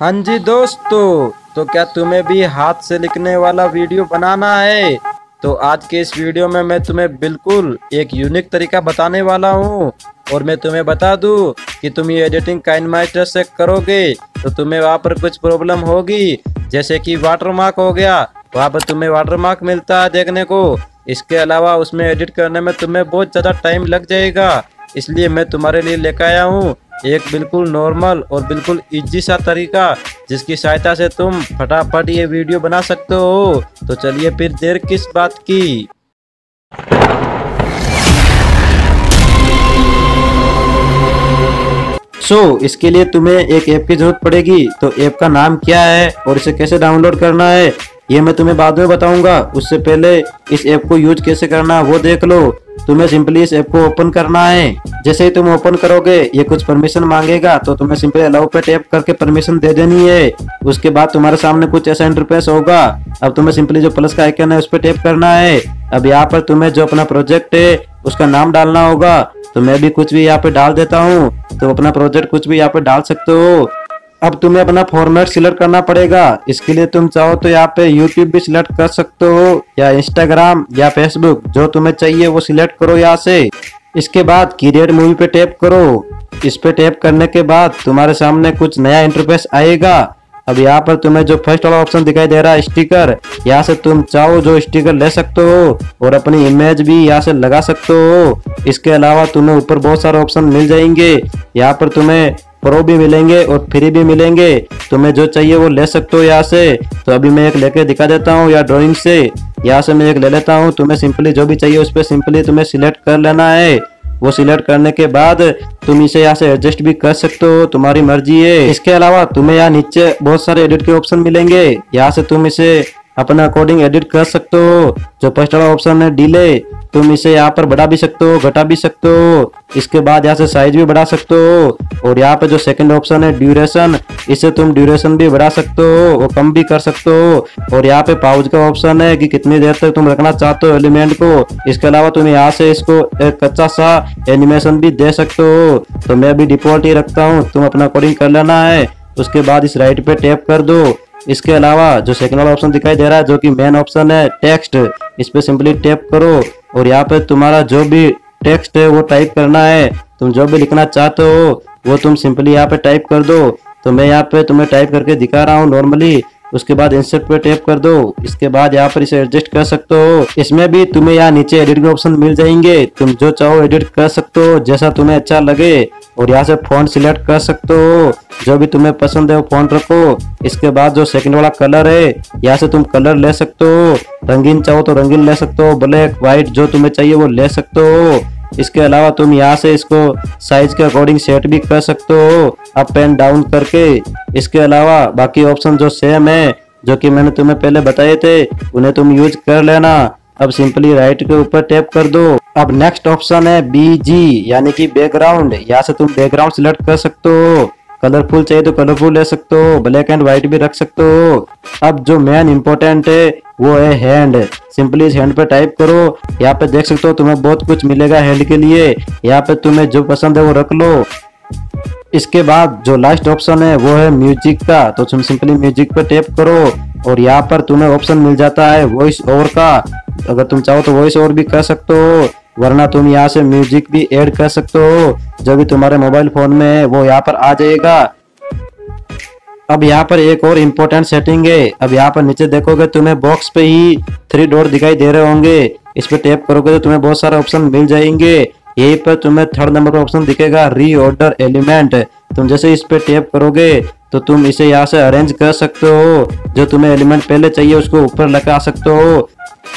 हाँ जी दोस्तों तो क्या तुम्हें भी हाथ से लिखने वाला वीडियो बनाना है? तो आज के इस वीडियो में मैं तुम्हें बिल्कुल एक यूनिक तरीका बताने वाला हूँ। और मैं तुम्हें बता दूँ कि तुम ये एडिटिंग काइन मास्टर से करोगे तो तुम्हें वहाँ पर कुछ प्रॉब्लम होगी। जैसे कि वाटरमार्क हो गया, वहाँ पर तुम्हें वाटरमार्क मिलता है देखने को। इसके अलावा उसमें एडिट करने में तुम्हें बहुत ज़्यादा टाइम लग जाएगा। इसलिए मैं तुम्हारे लिए लेकर आया हूँ। एक बिल्कुल नॉर्मल और बिल्कुल इजी सा तरीका जिसकी सहायता से तुम फटाफट ये वीडियो बना सकते हो। तो चलिए फिर देर किस बात की? सो so, इसके लिए तुम्हें एक ऐप की ज़रूरत पड़ेगी। तो ऐप का नाम क्या है और इसे कैसे डाउनलोड करना है ये मैं तुम्हें बाद में बताऊँगा। उससे पहले इस ऐप को यूज़ कैसे करना वो देख लो। तुम्हें सिंपली इस ऐप को ओपन करना है। जैसे ही तुम ओपन करोगे, ये कुछ परमिशन मांगेगा तो तुम्हें सिंपली अलाउ पे टैप करके परमिशन दे देनी है। उसके बाद तुम्हारे सामने कुछ ऐसा इंटरफेस होगा। अब तुम्हें सिंपली जो प्लस का आइकन है, उस पर टैप करना है। अब यहाँ पर तुम्हें जो अपना प्रोजेक्ट है, उसका नाम डालना होगा। तो मैं भी कुछ भी यहाँ पे डाल देता हूँ। तो अपना प्रोजेक्ट कुछ भी यहाँ पे डाल सकते हो। अब तुम्हें अपना फॉर्मेट सिलेक्ट करना पड़ेगा। इसके लिए तुम चाहो तो यहाँ पे यूट्यूब भी सिलेक्ट कर सकते हो, या इंस्टाग्राम या फेसबुक जो तुम्हें चाहिए वो सिलेक्ट करो यहाँ से। इसके बाद क्रिएट मूवी पे टैप करो। इस पे टैप करने के बाद तुम्हारे सामने कुछ नया इंटरफेस आएगा। अब यहाँ पर तुम्हें जो फ़र्स्ट वाला ऑप्शन दिखाई दे रहा है स्टिकर यहाँ से तुम चाहो जो स्टिकर ले सकते हो, और अपनी इमेज भी यहाँ से लगा सकते हो। इसके अलावा तुम्हें ऊपर बहुत सारे ऑप्शन मिल जाएँगे। यहाँ पर तुम्हें प्रो भी मिलेंगे और फ्री भी मिलेंगे। तुम्हें जो चाहिए वो ले सकते हो यहाँ से। तो अभी मैं एक लेके दिखा देता हूँ या ड्राइंग से। यहाँ से मैं एक ले लेता हूँ। तुम्हें सिंपली जो भी चाहिए उस पर सिंपली तुम्हें सिलेक्ट कर लेना है। वो सिलेक्ट करने के बाद तुम इसे यहाँ से एडजस्ट भी कर सकते हो। तुम्हारी मर्ज़ी है। इसके अलावा तुम्हें यहाँ नीचे बहुत सारे एडिट के ऑप्शन मिलेंगे। यहाँ से तुम इसे अपने अकॉर्डिंग एडिट कर सकते हो। जो फ़र्स्ट वाला ऑप्शन है डिले तुम इसे यहाँ पर बढ़ा भी सकते हो, घटा भी सकते हो। इसके बाद यहाँ से साइज़ भी बढ़ा सकते हो। और यहाँ पे जो सेकंड ऑप्शन है ड्यूरेशन इसे तुम ड्यूरेशन भी बढ़ा सकते हो और कम भी कर सकते हो। और यहाँ पे पाउज का ऑप्शन है कि कितनी देर तक तुम रखना चाहते हो एलिमेंट को। इसके अलावा तुम यहाँ से इसको एक कच्चा सा एनिमेशन भी दे सकते हो। तो मैं भी डिफ़ॉल्ट ही रखता हूँ, तुम अपना अकॉर्डिंग कर लेना है। उसके बाद इस राइट पे टैप कर दो। इसके अलावा जो सेकंड वाला ऑप्शन दिखाई दे रहा है, जो कि मेन ऑप्शन है टेक्स्ट इस पे सिंपली टैप करो। और यहाँ पे तुम्हारा जो भी टेक्स्ट है वो टाइप करना है। तुम जो भी लिखना चाहते हो, वो तुम सिंपली यहाँ पे टाइप कर दो। तो मैं यहाँ पे तुम्हें टाइप करके दिखा रहा हूँ नॉर्मली उसके बाद इंसर्ट पे टैप कर दो। इसके बाद यहाँ पर इसे एडजस्ट कर सकते हो। इसमें भी तुम्हें यहाँ नीचे एडिट के ऑप्शन मिल जाएँगे। तुम जो चाहो एडिट कर सकते हो, जैसा तुम्हें अच्छा लगे। और यहाँ से फ़ोन सिलेक्ट कर सकते हो। जो भी तुम्हें पसंद है वो फ़ोन रखो। इसके बाद जो सेकंड वाला कलर है, यहाँ से तुम कलर ले सकते हो। रंगीन चाहो तो रंगीन ले सकते हो ब्लैक व्हाइट जो तुम्हें चाहिए वो ले सकते हो। इसके अलावा तुम यहाँ से इसको साइज़ के अकॉर्डिंग सेट भी कर सकते हो अप एंड डाउन करके। इसके अलावा बाकी ऑप्शन जो सेम है, जो कि मैंने तुम्हें पहले बताए थे, उन्हें तुम यूज़ कर लेना। अब सिंपली राइट के ऊपर टैप कर दो। अब नेक्स्ट ऑप्शन है बी जी यानी कि बैकग्राउंड यहाँ से तुम बैकग्राउंड सिलेक्ट कर सकते हो। कलरफुल चाहिए तो कलरफुल ले सकते हो ब्लैक एंड व्हाइट भी रख सकते हो। अब जो मेन इंपॉर्टेंट है, वो है हैंड सिंपली इस हैंड पे टाइप करो। यहाँ पे देख सकते हो तुम्हें बहुत कुछ मिलेगा हैंड के लिए। यहाँ पे तुम्हें जो पसंद है वो रख लो। इसके बाद जो लास्ट ऑप्शन है, वो है म्यूज़िक का। तो तुम सिंपली म्यूज़िक पे टैप करो और यहाँ पर तुम्हें ऑप्शन मिल जाता है वॉइस ओवर का। अगर तुम चाहो तो वॉइस ओवर भी कर सकते हो। वरना तुम यहाँ से म्यूज़िक भी ऐड कर सकते हो। जो भी तुम्हारे मोबाइल फ़ोन में है वो यहाँ पर आ जाएगा। अब यहाँ पर एक और इम्पोर्टेंट सेटिंग है। अब यहाँ पर नीचे देखोगे तुम्हें बॉक्स पे ही थ्री डॉट दिखाई दे रहे होंगे। इस पे टैप करोगे तो तुम्हें बहुत सारे ऑप्शन मिल जाएँगे। यहीं पर तुम्हें थर्ड नंबर पर ऑप्शन दिखेगा रीऑर्डर एलिमेंट तुम जैसे इस पे टैप करोगे तो तुम इसे यहाँ से अरेंज कर सकते हो। जो तुम्हें एलिमेंट पहले चाहिए, उसको ऊपर लगा सकते हो।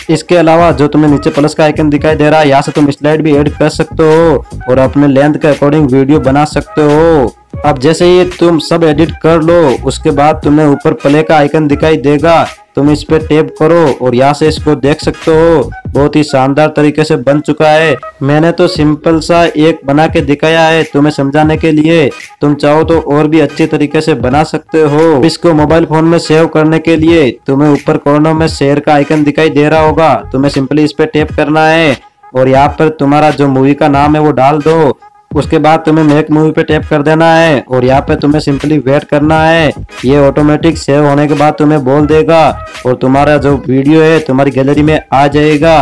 इसके अलावा जो तुम्हें नीचे प्लस का आइकन दिखाई दे रहा है, यहाँ से तुम स्लाइड भी ऐड कर सकते हो और अपने लेंथ के अकॉर्डिंग वीडियो बना सकते हो। अब जैसे ही तुम सब एडिट कर लो, उसके बाद तुम्हें ऊपर प्ले का आइकन दिखाई देगा। तुम इस पे टैप करो और यहाँ से इसको देख सकते हो। बहुत ही शानदार तरीके से बन चुका है। मैंने तो सिंपल सा एक बना के दिखाया है तुम्हें समझाने के लिए। तुम चाहो तो और भी अच्छे तरीके से बना सकते हो। इसको मोबाइल फ़ोन में सेव करने के लिए तुम्हें ऊपर कॉर्नर में शेयर का आइकन दिखाई दे रहा होगा। तुम्हें सिंपली इस पे टैप करना है और यहाँ पर तुम्हारा जो मूवी का नाम है वो डाल दो। उसके बाद तुम्हें मेक मूवी पे टैप कर देना है और यहाँ पे तुम्हें सिंपली वेट करना है। ये ऑटोमेटिक सेव होने के बाद तुम्हें बोल देगा और तुम्हारा जो वीडियो है, तुम्हारी गैलरी में आ जाएगा।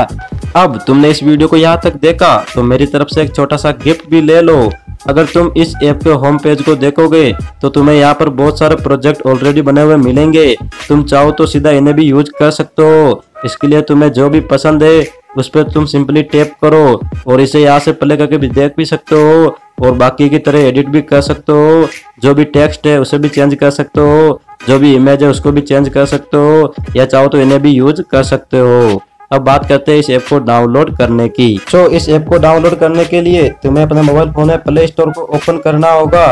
अब तुमने इस वीडियो को यहाँ तक देखा तो मेरी तरफ़ से एक छोटा सा गिफ्ट भी ले लो। अगर तुम इस ऐप के होम पेज को देखोगे तो तुम्हें यहाँ पर बहुत सारे प्रोजेक्ट ऑलरेडी बने हुए मिलेंगे। तुम चाहो तो सीधा इन्हें भी यूज़ कर सकते हो। इसके लिए तुम्हें जो भी पसंद है उस पर तुम सिंपली टैप करो और इसे यहाँ से प्ले करके भी देख भी सकते हो और बाकी की तरह एडिट भी कर सकते हो। जो भी टेक्स्ट है उसे भी चेंज कर सकते हो। जो भी इमेज है उसको भी चेंज कर सकते हो। या चाहो तो इन्हें भी यूज़ कर सकते हो। अब बात करते हैं इस ऐप को डाउनलोड करने की। तो इस ऐप को डाउनलोड करने के लिए तुम्हें अपने मोबाइल फ़ोन में प्ले स्टोर को ओपन करना होगा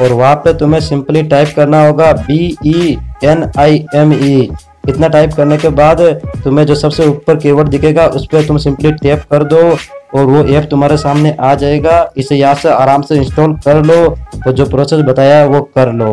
और वहाँ पे तुम्हें सिंपली टाइप करना होगा B E N I M E इतना टाइप करने के बाद तुम्हें जो सबसे ऊपर कीवर्ड दिखेगा, उस पर तुम सिंपली टैप कर दो और वो ऐप तुम्हारे सामने आ जाएगा। इसे यहाँ से आराम से इंस्टॉल कर लो और जो प्रोसेस बताया है वो कर लो।